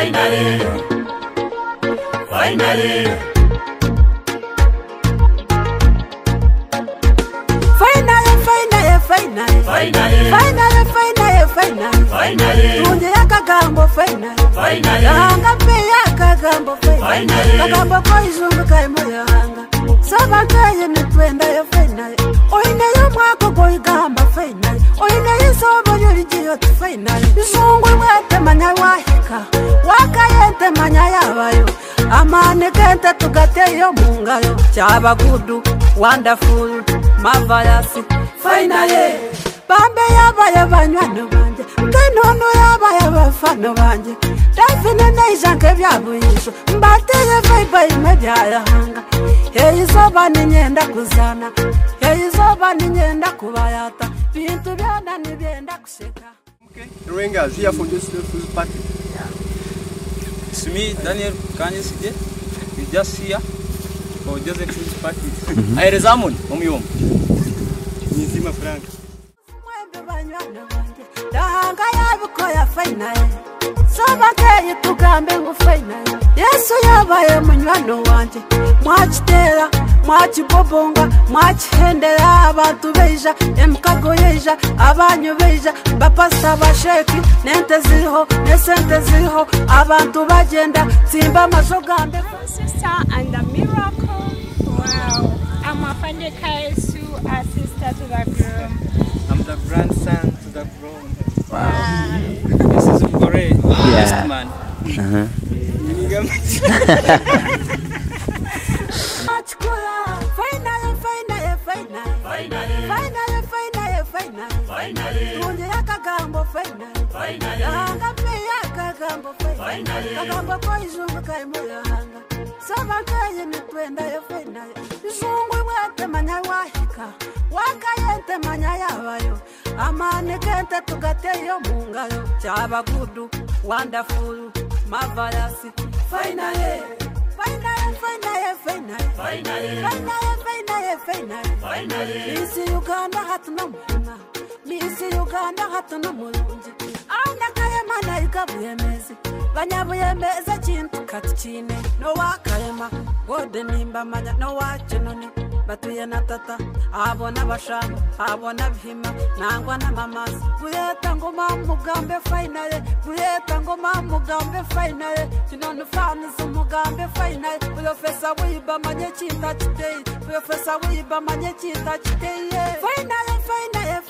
Finally, finally. Finally, finally, finally. Finally. Finally, finally, finally. Finally. Tunje yakagambo finally. Finally. Yanga pe yakagambo finally. Finally. Kagambo koizungu kaimo yanga. Saba kaya ni twenda ya finally. Oine yo tufainali zungulu bwetemanya wahika wakayentemanya yabayo. Amani kente tugateyo mungayo. Kyabagudu wonderful marvelous fainaye bambe yabaye banywani banje ngenono yabaye abafana banje. Davine neijanka ebyabuyisho mbateye vaibaime byayahanga eizoba ninyenda kuzana eizoba ninyenda kubayata. Bintu byona nibyenda kusheka The Rangers here for uh, this full party. It's me, Daniel Kanyeside. We just here for Joseph Food Party. Mm-hmm. I resummon Omiyom. Nizima Frank. Mwembe banywano banje. Dahanga yabikoya fainaye. Sobakeye tugambe ngo fainaye. Yesu yabaye munywano wanje. Mwakitera, mwakibobonga, mwakihendera abantu beija, emikago yeija, abanyu beija, bapasita basheki, nente ziriho, nesente ziriho, abantu bagenda, simba amajo gambe. sister and a miracle. Wow. I'm a Fande Kaisu, a sister to the groom. I'm the grandson to the groom. This is Ukore, best man. Uh-huh. Machikula, munye yakagambo faina yahanga mpe yakagambo faina kagambo ko izungu kaimo yahanga sabateye mitwenda yo faina izungu imwetemanya wahika wakayetemanya yabayo amane kente tugateyo mungayo cyabagudu wandafuru mavarasi faina ye Finally, finally, finally. Finally, finally, finally, finally. Finally. Finally. Finally. Finally. Finally. Finally. Finally. Finally. Finally. Finally. bisi uganda hato n'umurungi anda kayemana ikabuyemezi. Banyabuyemeza kintu katukine nowakayema wode nimba manya. Nowakenoni batuye na tata. Abona bashaka abona bihima. Nangwa n'amamaza guheta ngo mamugambe fayinale guheta ngo mamugambe fayinale kinoni fanizi umugambe fayinale porofesa wiba manye kinta kiteye porofesa wiba manye kinta kiteye fayinale fainale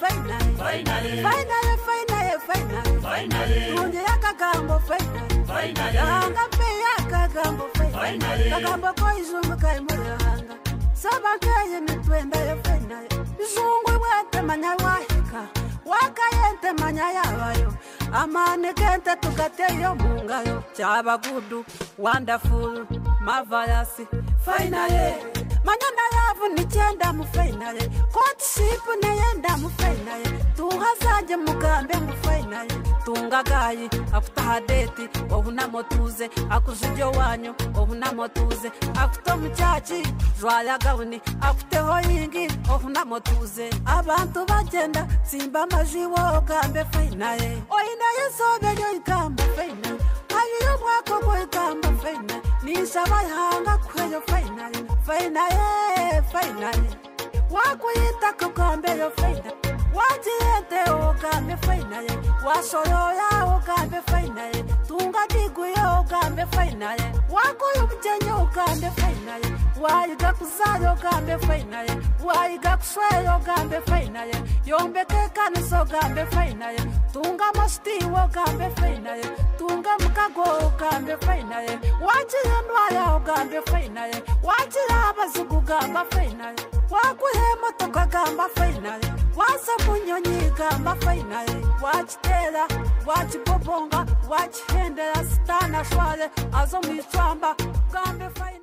Finally, fainale fainale fainale finally. tunje yakagambo fainale Finally. yanga pe yakagambo fainale Finally. kagambo koizungu kaimo yanga. Sabakaye nitwenda yo fainale izungu mwete manya wahika. Wakayente manya yabayo. Amane kente tugateyo mungayo. Chaba gudu wonderful marvelous. Finale manyana yavu nicyenda mu finale courtship neyenda mu finale tuhazajye mugambe mu finale tungagayi akutahadeti obunamotuze akuzijyo wanyu obunamotuze akuto mucyaki jwayagawuni akuteho yingi obunamotuze abantu bagenda simba amajiwo ogambe finale oyina yisoberyo igamba finale ayiyo mwako gwo igamba finale nisaba yanga kweyo finale finale finale wakuyita kugambeyo finale wajiyete ogambe fainaye wasoroya ogambe fainaye tunga diguye ogambe fainaye wakoya omujenyi ogambe fainaye wayiga kuzaya ogambe fainaye wayiga kusweya ogambe fainaye yombeka ekanisa ogambe fainaye tunga amasitiwo ogambe fainaye tunga mukago ogambe fainaye wakira endwaya ogambe fainaye wakira abazigu gamba fainaye wakuha emotoka gamba fainaye wasa munyonyi gamba fainaye wakitera wakibobonga wakihendera sitana mwicwamba gambe fainaye